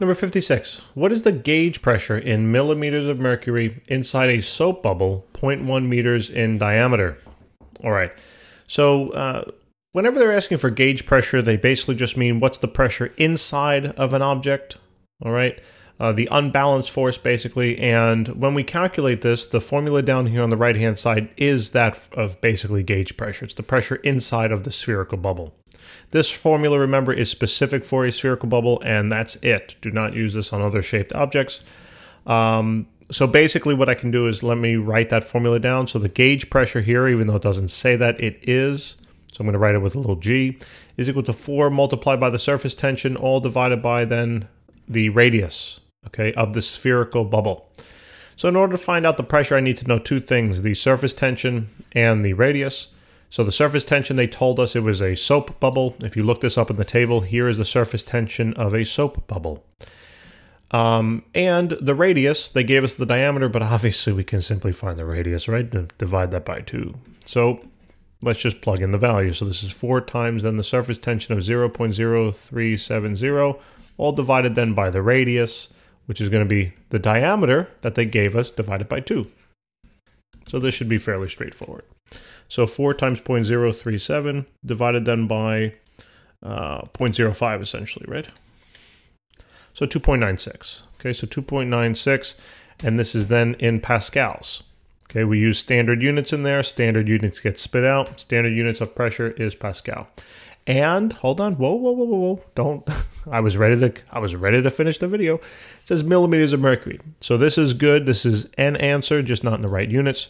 Number 56. What is the gauge pressure in millimeters of mercury inside a soap bubble 0.1 meters in diameter? All right. So, uh, whenever they're asking for gauge pressure, they basically just mean what's the pressure inside of an object. All right. Uh, the unbalanced force, basically. And when we calculate this, the formula down here on the right hand side is that of basically gauge pressure. It's the pressure inside of the spherical bubble. This formula, remember, is specific for a spherical bubble, and that's it. Do not use this on other shaped objects. Um, so basically what I can do is let me write that formula down. So the gauge pressure here, even though it doesn't say that, it is, so I'm going to write it with a little g, is equal to 4 multiplied by the surface tension, all divided by then the radius, okay, of the spherical bubble. So in order to find out the pressure, I need to know two things, the surface tension and the radius. So the surface tension, they told us it was a soap bubble. If you look this up in the table, here is the surface tension of a soap bubble. Um, and the radius, they gave us the diameter, but obviously we can simply find the radius, right? Divide that by 2. So let's just plug in the value. So this is 4 times then the surface tension of 0.0370, all divided then by the radius, which is going to be the diameter that they gave us divided by 2. So this should be fairly straightforward. So 4 times 0.037 divided then by uh, 0.05 essentially, right? So 2.96. Okay, so 2.96, and this is then in pascals. Okay, we use standard units in there. Standard units get spit out. Standard units of pressure is pascal. And hold on, whoa, whoa, whoa, whoa, whoa! Don't. I was ready to. I was ready to finish the video. It says millimeters of mercury. So this is good. This is an answer, just not in the right units.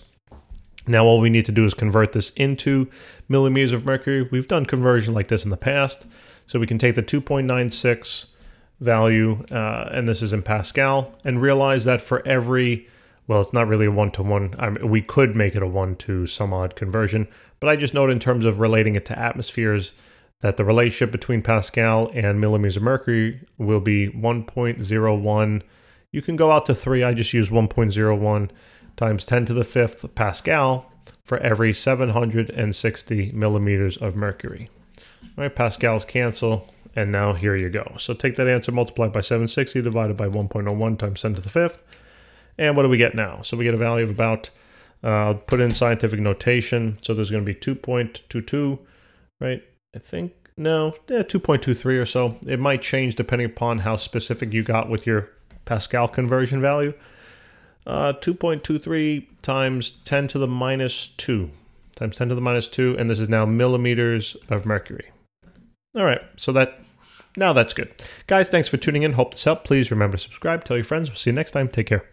Now all we need to do is convert this into millimeters of mercury. We've done conversion like this in the past. So we can take the 2.96 value, uh, and this is in Pascal, and realize that for every, well, it's not really a one-to-one. -one. I mean, we could make it a one-to some odd conversion, but I just note in terms of relating it to atmospheres that the relationship between Pascal and millimeters of mercury will be 1.01. You can go out to three. I just use 1.01 times 10 to the fifth Pascal for every 760 millimeters of mercury. All right, Pascals cancel, and now here you go. So take that answer, multiply by 760 divided by 1.01 times 10 to the fifth. And what do we get now? So we get a value of about, uh, put in scientific notation. So there's going to be 2.22, right? I think, no, yeah, 2.23 or so. It might change depending upon how specific you got with your Pascal conversion value uh, 2.23 times 10 to the minus 2 times 10 to the minus 2 and this is now millimeters of mercury. All right so that now that's good. Guys thanks for tuning in. Hope this helped. Please remember to subscribe. Tell your friends. We'll see you next time. Take care